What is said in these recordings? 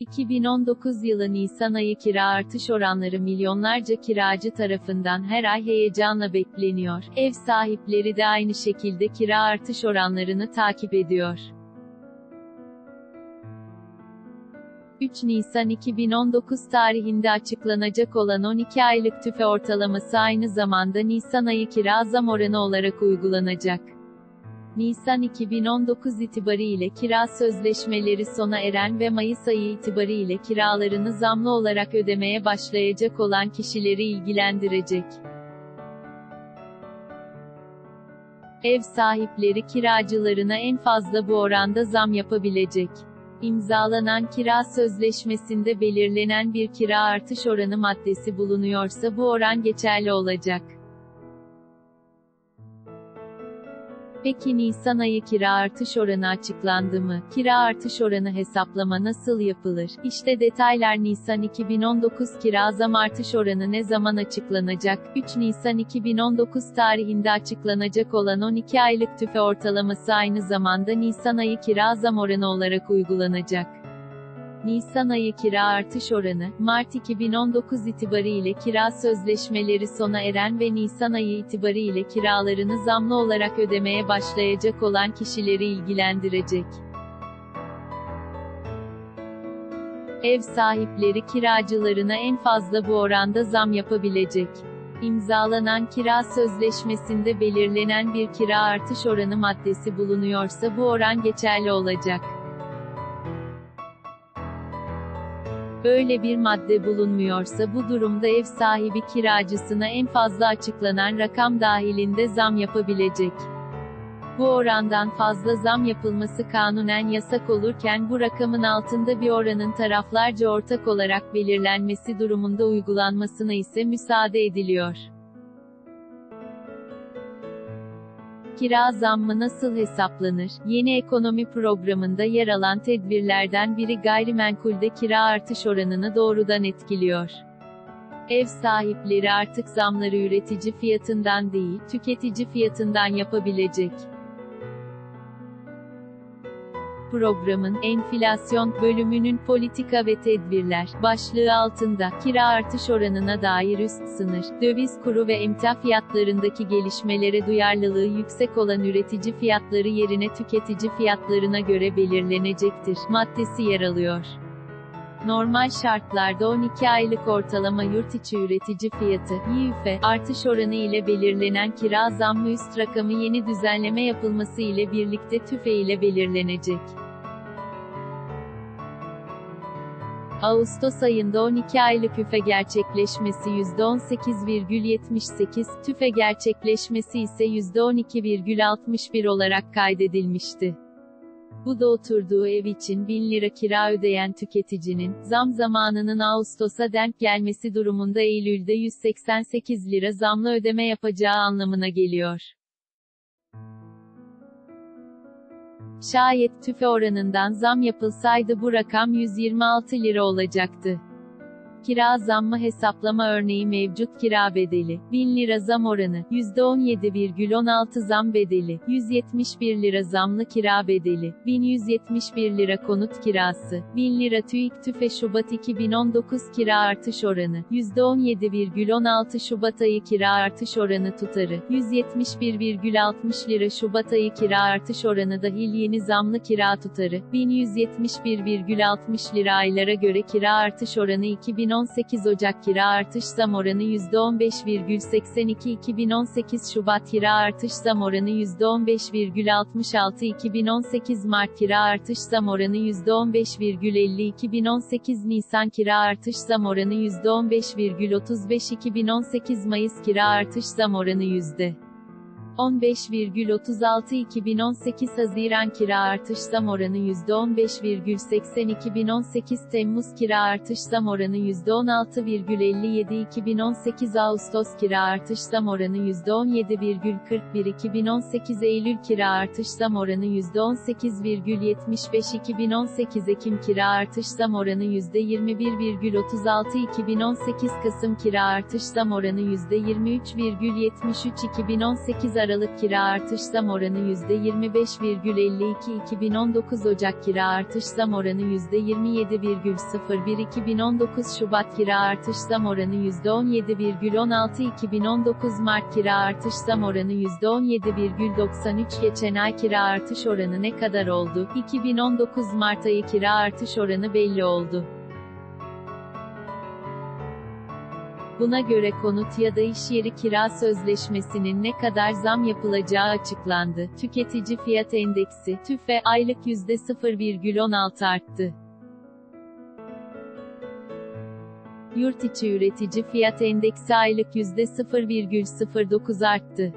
2019 yılı Nisan ayı kira artış oranları milyonlarca kiracı tarafından her ay heyecanla bekleniyor. Ev sahipleri de aynı şekilde kira artış oranlarını takip ediyor. 3 Nisan 2019 tarihinde açıklanacak olan 12 aylık tüfe ortalaması aynı zamanda Nisan ayı kira zam oranı olarak uygulanacak. Nisan 2019 itibariyle kira sözleşmeleri sona eren ve Mayıs ayı itibariyle kiralarını zamlı olarak ödemeye başlayacak olan kişileri ilgilendirecek. Ev sahipleri kiracılarına en fazla bu oranda zam yapabilecek. İmzalanan kira sözleşmesinde belirlenen bir kira artış oranı maddesi bulunuyorsa bu oran geçerli olacak. Peki Nisan ayı kira artış oranı açıklandı mı? Kira artış oranı hesaplama nasıl yapılır? İşte detaylar Nisan 2019 kira zam artış oranı ne zaman açıklanacak? 3 Nisan 2019 tarihinde açıklanacak olan 12 aylık tüfe ortalaması aynı zamanda Nisan ayı kira zam oranı olarak uygulanacak. Nisan ayı kira artış oranı, Mart 2019 itibariyle kira sözleşmeleri sona eren ve Nisan ayı itibariyle kiralarını zamlı olarak ödemeye başlayacak olan kişileri ilgilendirecek. Ev sahipleri kiracılarına en fazla bu oranda zam yapabilecek. İmzalanan kira sözleşmesinde belirlenen bir kira artış oranı maddesi bulunuyorsa bu oran geçerli olacak. Böyle bir madde bulunmuyorsa bu durumda ev sahibi kiracısına en fazla açıklanan rakam dahilinde zam yapabilecek. Bu orandan fazla zam yapılması kanunen yasak olurken bu rakamın altında bir oranın taraflarca ortak olarak belirlenmesi durumunda uygulanmasına ise müsaade ediliyor. Kira zammı nasıl hesaplanır? Yeni ekonomi programında yer alan tedbirlerden biri gayrimenkulde kira artış oranını doğrudan etkiliyor. Ev sahipleri artık zamları üretici fiyatından değil, tüketici fiyatından yapabilecek. Programın enflasyon bölümünün politika ve tedbirler başlığı altında kira artış oranına dair üst sınır, döviz kuru ve emtia fiyatlarındaki gelişmelere duyarlılığı yüksek olan üretici fiyatları yerine tüketici fiyatlarına göre belirlenecektir maddesi yer alıyor. Normal şartlarda 12 aylık ortalama yurt içi üretici fiyatı, YÜFE, artış oranı ile belirlenen kira zammı üst rakamı yeni düzenleme yapılması ile birlikte TÜFE ile belirlenecek. Ağustos ayında 12 aylık üfe gerçekleşmesi %18,78, tüfe gerçekleşmesi ise %12,61 olarak kaydedilmişti. Bu da oturduğu ev için 1000 lira kira ödeyen tüketicinin, zam zamanının Ağustos'a denk gelmesi durumunda Eylül'de 188 lira zamlı ödeme yapacağı anlamına geliyor. Şayet tüfe oranından zam yapılsaydı bu rakam 126 lira olacaktı. Kira zammı hesaplama örneği mevcut kira bedeli, 1000 lira zam oranı, %17,16 zam bedeli, 171 lira zamlı kira bedeli, 1171 lira konut kirası, 1000 lira TÜİK TÜFE Şubat 2019 kira artış oranı, %17,16 Şubat ayı kira artış oranı tutarı, 171,60 lira Şubat ayı kira artış oranı dahil yeni zamlı kira tutarı, 1171,60 lira aylara göre kira artış oranı 2010 2018 Ocak kira artış zam oranı %15,82 2018 Şubat kira artış zam oranı %15,66 2018 Mart kira artış zam oranı %15,50 2018 Nisan kira artış zam oranı %15,35 2018 Mayıs kira artış zam oranı %. 15,36 2018 Haziran kira artış zam oranı %15,80 2018 Temmuz kira artış zam oranı %16,57 2018 Ağustos kira artış zam oranı %17,41 2018 Eylül kira artış zam oranı %18,75 2018 Ekim kira artış zam oranı %21,36 2018 Kasım kira artış zam oranı %23,73 2018 Aralık kira artış zam oranı %25,52 2019 Ocak kira artış zam oranı %27,01 2019 Şubat kira artış zam oranı %17,16 2019 Mart kira artış zam oranı %17,93 Geçen ay kira artış oranı ne kadar oldu? 2019 Mart ayı kira artış oranı belli oldu. Buna göre konut ya da iş yeri kira sözleşmesinin ne kadar zam yapılacağı açıklandı. Tüketici fiyat endeksi, TÜFE, aylık %0,16 arttı. Yurt içi üretici fiyat endeksi aylık %0,09 arttı.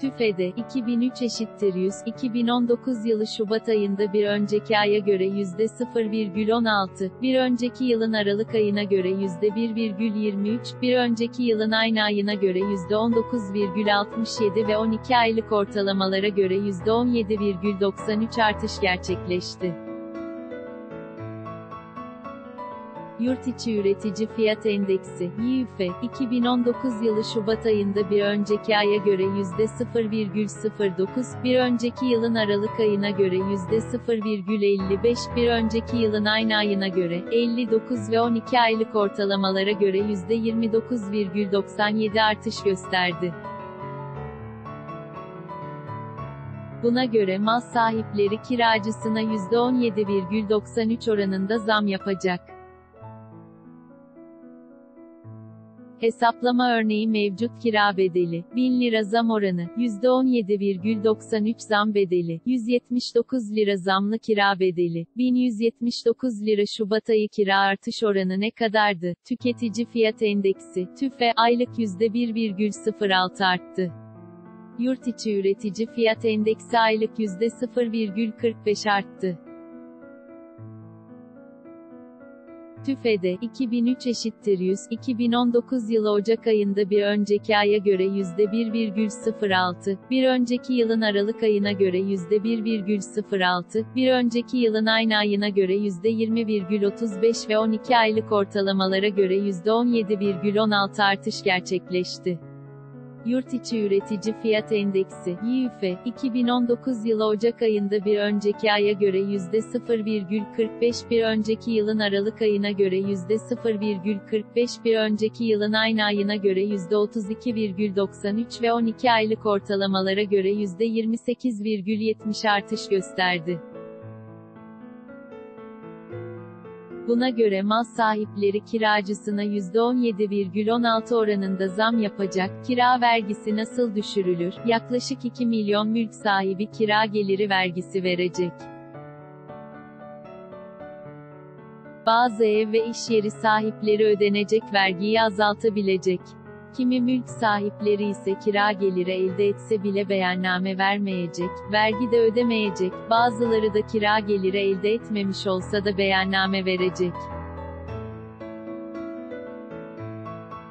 TÜFE'de 2003 eşittir 100, 2019 yılı Şubat ayında bir önceki aya göre %0,16, bir önceki yılın Aralık ayına göre %1,23, bir önceki yılın aynı ayına göre %19,67 ve 12 aylık ortalamalara göre %17,93 artış gerçekleşti. Yurt içi üretici fiyat endeksi, YÜFE, 2019 yılı Şubat ayında bir önceki aya göre %0,09, bir önceki yılın Aralık ayına göre %0,55, bir önceki yılın aynı ayına göre 59 ve 12 aylık ortalamalara göre %29,97 artış gösterdi. Buna göre mal sahipleri kiracısına %17,93 oranında zam yapacak. Hesaplama örneği mevcut kira bedeli, 1000 lira zam oranı, %17,93 zam bedeli, 179 lira zamlı kira bedeli, 1179 lira Şubat ayı kira artış oranı ne kadardı? Tüketici fiyat endeksi, TÜFE, aylık %1,06 arttı. Yurt içi üretici fiyat endeksi aylık %0,45 arttı. TÜFE'de 2003 eşittir 100, 2019 yılı Ocak ayında bir önceki aya göre %1,06, bir önceki yılın Aralık ayına göre %1,06, bir önceki yılın aynı ayına göre %20,35 ve 12 aylık ortalamalara göre %17,16 artış gerçekleşti. Yurt içi üretici fiyat endeksi YÜFE 2019 yılı Ocak ayında bir önceki aya göre %0,45 bir önceki yılın Aralık ayına göre %0,45 bir önceki yılın aynı ayına göre %32,93 ve 12 aylık ortalamalara göre %28,70 artış gösterdi. Buna göre mal sahipleri kiracısına %17,16 oranında zam yapacak. Kira vergisi nasıl düşürülür? Yaklaşık 2 milyon mülk sahibi kira geliri vergisi verecek. Bazı ev ve iş yeri sahipleri ödenecek vergiyi azaltabilecek. Kimi mülk sahipleri ise kira geliri elde etse bile beyanname vermeyecek, vergi de ödemeyecek, bazıları da kira geliri elde etmemiş olsa da beyanname verecek.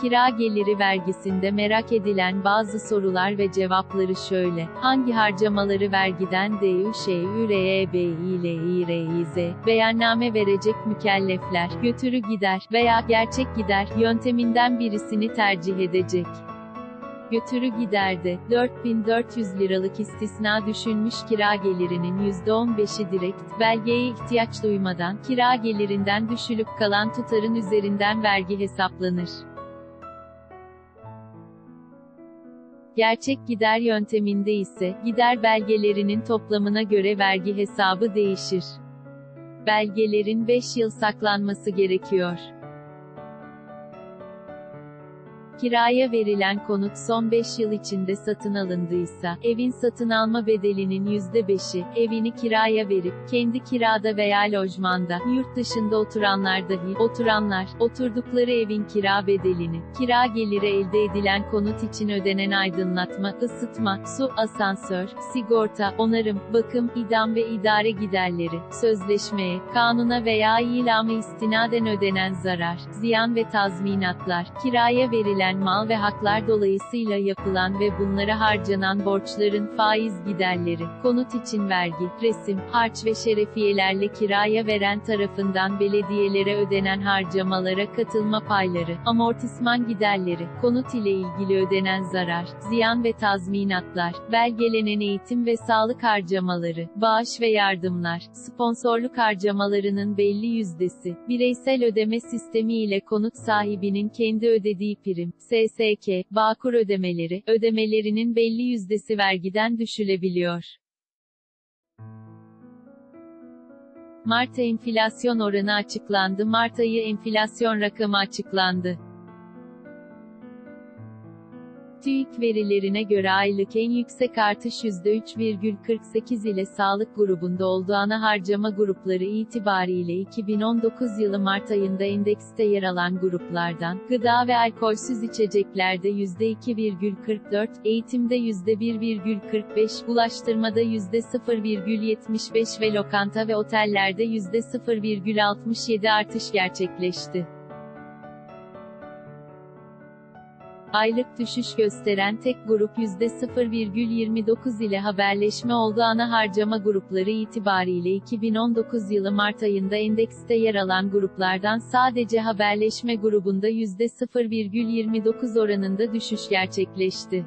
Kira geliri vergisinde merak edilen bazı sorular ve cevapları şöyle. Hangi harcamaları vergiden DÜ, ŞÜ, REB, ile İRİZ, beyanname verecek mükellefler, götürü gider veya gerçek gider yönteminden birisini tercih edecek. Götürü giderde, 4400 liralık istisna düşünmüş kira gelirinin %15'i direkt, belgeye ihtiyaç duymadan, kira gelirinden düşülüp kalan tutarın üzerinden vergi hesaplanır. Gerçek gider yönteminde ise, gider belgelerinin toplamına göre vergi hesabı değişir. Belgelerin 5 yıl saklanması gerekiyor. Kiraya verilen konut son 5 yıl içinde satın alındıysa, evin satın alma bedelinin %5'i, evini kiraya verip, kendi kirada veya lojmanda, yurt dışında oturanlar dahi, oturanlar, oturdukları evin kira bedelini, kira geliri elde edilen konut için ödenen aydınlatma, ısıtma, su, asansör, sigorta, onarım, bakım, idam ve idare giderleri, sözleşmeye, kanuna veya ilama istinaden ödenen zarar, ziyan ve tazminatlar, kiraya verilen edilen mal ve haklar dolayısıyla yapılan ve bunlara harcanan borçların faiz giderleri, konut için vergi, resim, harç ve şerefiyelerle kiraya veren tarafından belediyelere ödenen harcamalara katılma payları, amortisman giderleri, konut ile ilgili ödenen zarar, ziyan ve tazminatlar, belgelenen eğitim ve sağlık harcamaları, bağış ve yardımlar, sponsorluk harcamalarının belli yüzdesi, bireysel ödeme sistemi ile konut sahibinin kendi ödediği prim, SSK, Bağkur ödemeleri, ödemelerinin belli yüzdesi vergiden düşülebiliyor. Mart enflasyon oranı açıklandı. Mart ayı enflasyon rakamı açıklandı. TÜİK verilerine göre aylık en yüksek artış %3,48 ile sağlık grubunda olduğu ana harcama grupları itibariyle 2019 yılı Mart ayında endekste yer alan gruplardan, gıda ve alkolsüz içeceklerde %2,44, eğitimde %1,45, ulaştırmada %0,75 ve lokanta ve otellerde %0,67 artış gerçekleşti. Aylık düşüş gösteren tek grup %0,29 ile haberleşme oldu ana harcama grupları itibariyle 2019 yılı Mart ayında endekste yer alan gruplardan sadece haberleşme grubunda %0,29 oranında düşüş gerçekleşti.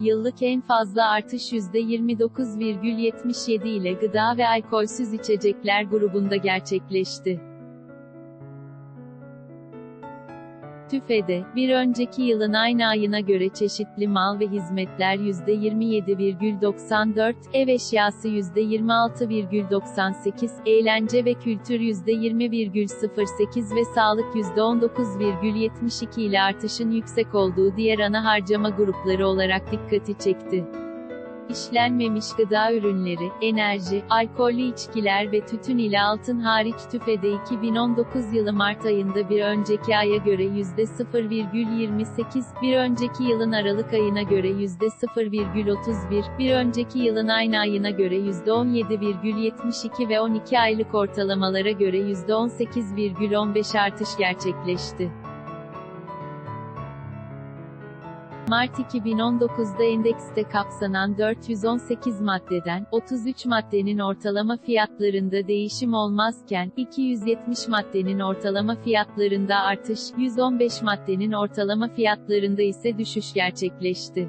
Yıllık en fazla artış %29,77 ile gıda ve alkolsüz içecekler grubunda gerçekleşti. TÜFE'de, bir önceki yılın aynı ayına göre çeşitli mal ve hizmetler %27,94, ev eşyası %26,98, eğlence ve kültür %20,08 ve sağlık %19,72 ile artışın yüksek olduğu diğer ana harcama grupları olarak dikkati çekti. İşlenmemiş gıda ürünleri, enerji, alkollü içkiler ve tütün ile altın hariç tüfede 2019 yılı Mart ayında bir önceki aya göre %0,28, bir önceki yılın Aralık ayına göre %0,31, bir önceki yılın aynı ayına göre %17,72 ve 12 aylık ortalamalara göre %18,15 artış gerçekleşti. Mart 2019'da endekste kapsanan 418 maddeden, 33 maddenin ortalama fiyatlarında değişim olmazken, 270 maddenin ortalama fiyatlarında artış, 115 maddenin ortalama fiyatlarında ise düşüş gerçekleşti.